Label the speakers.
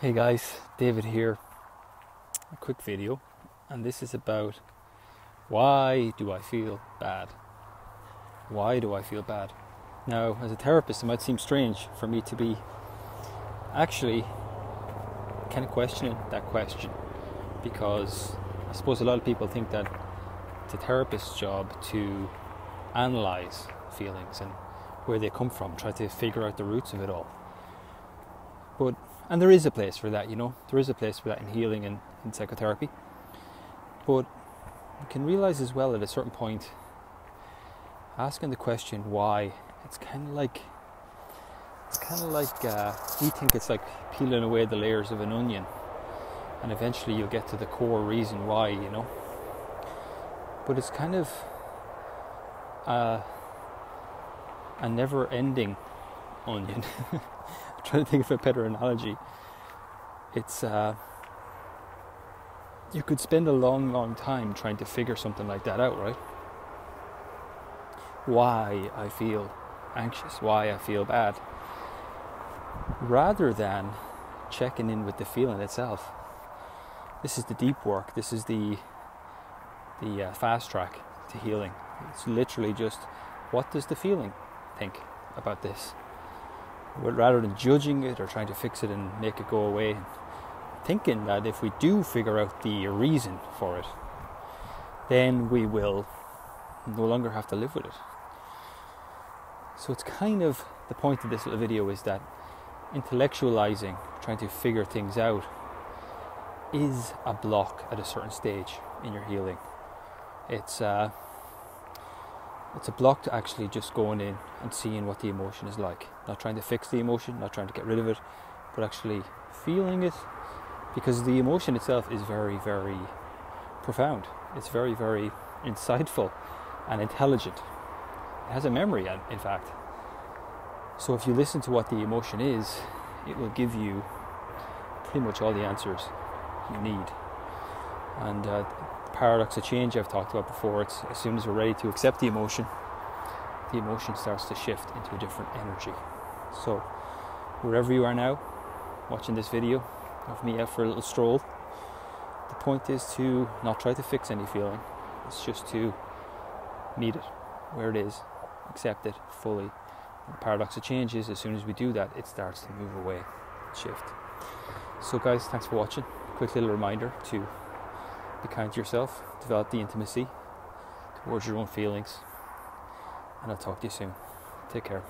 Speaker 1: Hey guys, David here. A quick video, and this is about why do I feel bad? Why do I feel bad? Now, as a therapist, it might seem strange for me to be actually kind of questioning that question because I suppose a lot of people think that it's a therapist's job to analyze feelings and where they come from, try to figure out the roots of it all. But and there is a place for that, you know. There is a place for that in healing and in psychotherapy. But you can realize as well at a certain point, asking the question why, it's kind of like it's kind of like uh, we think it's like peeling away the layers of an onion, and eventually you'll get to the core reason why, you know. But it's kind of uh, a never-ending onion. I'm trying to think of a better analogy. It's uh, you could spend a long, long time trying to figure something like that out, right? Why I feel anxious, why I feel bad, rather than checking in with the feeling itself. This is the deep work. This is the the uh, fast track to healing. It's literally just what does the feeling think about this? Rather than judging it or trying to fix it and make it go away, thinking that if we do figure out the reason for it, then we will no longer have to live with it. So it's kind of the point of this little video is that intellectualizing, trying to figure things out, is a block at a certain stage in your healing. It's uh, it's a block to actually just going in and seeing what the emotion is like. Not trying to fix the emotion, not trying to get rid of it, but actually feeling it because the emotion itself is very, very profound. It's very, very insightful and intelligent. It has a memory, in fact. So if you listen to what the emotion is, it will give you pretty much all the answers you need. And uh, paradox of change I've talked about before. It's as soon as we're ready to accept the emotion, the emotion starts to shift into a different energy. So, wherever you are now, watching this video of me out for a little stroll, the point is to not try to fix any feeling. It's just to meet it where it is, accept it fully. The paradox of change is as soon as we do that, it starts to move away, shift. So, guys, thanks for watching. Quick little reminder to be kind to yourself, develop the intimacy towards your own feelings, and I'll talk to you soon. Take care.